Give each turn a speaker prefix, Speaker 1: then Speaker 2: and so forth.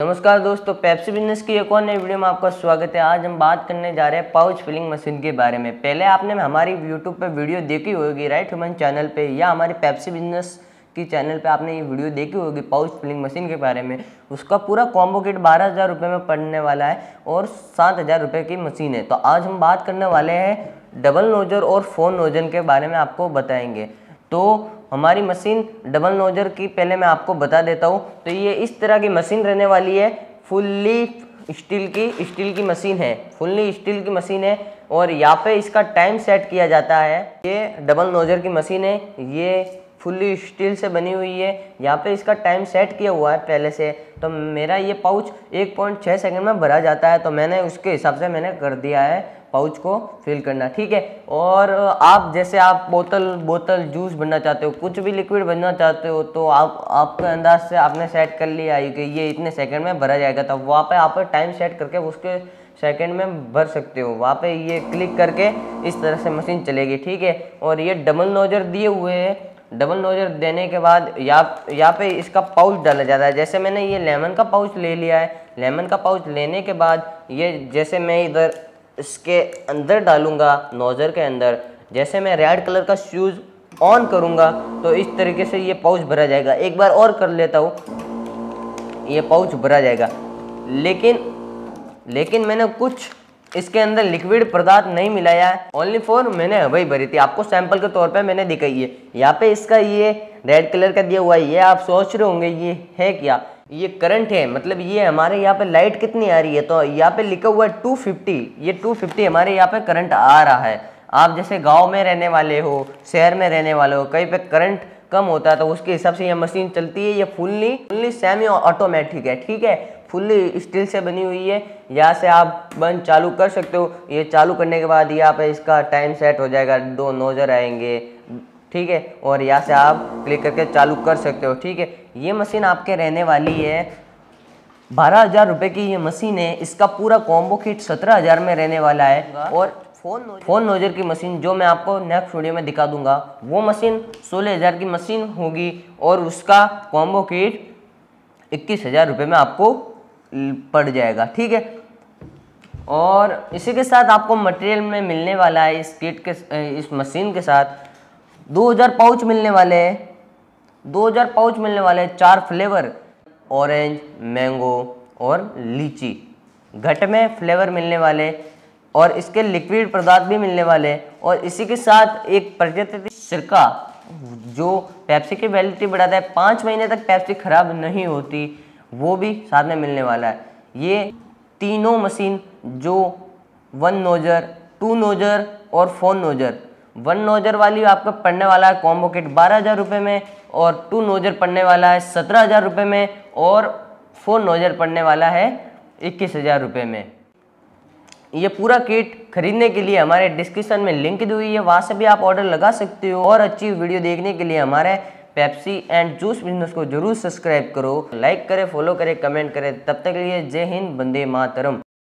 Speaker 1: नमस्कार दोस्तों Pepsi business की एक और नई वीडियो में आपका स्वागत है। आज हम बात करने जा रहे हैं पाउच फिलिंग मशीन के बारे में। पहले आपने हमारी यूट्यूब पे वीडियो देखी होगी राइट ह्यूमन चैनल पे, या हमारी पेप्सी बिज़नेस की चैनल पे आपने ये वीडियो देखी होगी पाउच फिलिंग मशीन के बारे में। उसका पूरा कॉम्बो किट बारह हज़ार रुपये में पड़ने वाला है और सात हज़ार रुपये की मशीन है। तो आज हम बात करने वाले हैं डबल नोजर और फ़ोन नोजन के बारे में आपको बताएँगे। तो हमारी मशीन डबल नोजर की, पहले मैं आपको बता देता हूँ। तो ये इस तरह की मशीन रहने वाली है, फुल्ली स्टील की स्टील की मशीन है, फुल्ली स्टील की मशीन है और यहाँ पे इसका टाइम सेट किया जाता है। ये डबल नोजर की मशीन है, ये फुल्ली स्टील से बनी हुई है। यहाँ पे इसका टाइम सेट किया हुआ है पहले से। तो मेरा ये पाउच 1.6 सेकंड में भरा जाता है। तो मैंने उसके हिसाब से मैंने कर दिया है पाउच को फिल करना, ठीक है? और आप जैसे आप बोतल बोतल जूस बनना चाहते हो, कुछ भी लिक्विड बनना चाहते हो तो आप, आपके अंदाज से आपने सेट कर लिया है कि ये इतने सेकंड में भरा जाएगा। तो वहाँ पे आप टाइम सेट करके उसके सेकंड में भर सकते हो। वहाँ पे ये क्लिक करके इस तरह से मशीन चलेगी, ठीक है? और ये डबल नोजर दिए हुए हैं। डबल नोजर देने के बाद या यहाँ पे इसका पाउच डाला जाता है। जैसे मैंने ये लेमन का पाउच ले लिया है। लेमन का पाउच लेने के बाद ये जैसे मैं इधर इसके अंदर डालूँगा नोजर के अंदर, जैसे मैं रेड कलर का शूज़ ऑन करूँगा तो इस तरीके से ये पाउच भरा जाएगा। एक बार और कर लेता हूँ, ये पाउच भरा जाएगा। लेकिन लेकिन मैंने कुछ इसके अंदर लिक्विड पदार्थ नहीं मिलाया है ओनली फॉर मैंने हवाई भरी थी। आपको सैंपल के तौर पे मैंने दिखाई है। यहाँ पे इसका ये रेड कलर का दिया हुआ है। ये आप सोच रहे होंगे, ये है क्या? ये करंट है। मतलब ये हमारे यहाँ पे लाइट कितनी आ रही है? तो यहाँ पे लिखा हुआ है 250 ये 250 हमारे यहाँ पे करंट आ रहा है। आप जैसे गाँव में रहने वाले हो, शहर में रहने वाले हो, कहीं पे करंट कम होता है तो उसके हिसाब से यह मशीन चलती है ये फुल्ली फुल्ली सेमी ऑटोमेटिक है ठीक है? फुल्ली स्टील से बनी हुई है यहाँ से आप बंद चालू कर सकते हो। ये चालू करने के बाद यहाँ पे इसका टाइम सेट हो जाएगा दो नोजर आएँगे ठीक है? और यहाँ से आप क्लिक करके चालू कर सकते हो ठीक है? ये मशीन आपके रहने वाली है बारह हज़ार रुपये की ये मशीन है इसका पूरा कॉम्बो किट सत्रह हज़ार में रहने वाला है और फ़ोन फ़ोन नोजर की मशीन जो मैं आपको नेक्स्ट वीडियो में दिखा दूँगा। वो मशीन सोलह हज़ार की मशीन होगी और उसका कॉम्बो किट इक्कीस हज़ार रुपये में आपको पड़ जाएगा, ठीक है? और इसी के साथ आपको मटेरियल में मिलने वाला है इस किट के इस मशीन के साथ। 2000 पाउच मिलने वाले हैं। 2000 पाउच मिलने वाले हैं चार फ्लेवर ऑरेंज मैंगो और लीची। घट में फ्लेवर मिलने वाले और इसके लिक्विड पदार्थ भी मिलने वाले हैं। और इसी के साथ एक प्रकृति सिरका, जो पैप्सी की वैलिडिटी बढ़ाता है, पाँच महीने तक पैप्सी खराब नहीं होती, वो भी साथ में मिलने वाला है। ये तीनों मशीन जो वन नोजर टू नोजर और फ़ोन नोजर वन नोजर वाली आपका पड़ने वाला है कॉम्बो किट बारह हज़ार रुपये में, और टू नोजर पड़ने वाला है सत्रह हज़ार रुपये में, और फोर नोजर पड़ने वाला है इक्कीस हज़ार रुपये में। ये पूरा किट खरीदने के लिए हमारे डिस्क्रिप्शन में लिंक दी हुई है। वहाँ से भी आप ऑर्डर लगा सकते हो और अच्छी वीडियो देखने के लिए हमारे पेप्सी एंड जूस बिज़नेस को ज़रूर सब्सक्राइब करो। लाइक करें फॉलो करें कमेंट करें। तब तक के लिए जय हिंद बंदे मातरम।